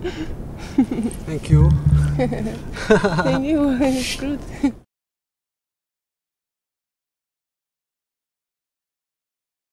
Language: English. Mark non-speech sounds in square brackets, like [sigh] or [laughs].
Thank you. [laughs] Thank you, [laughs] it's good.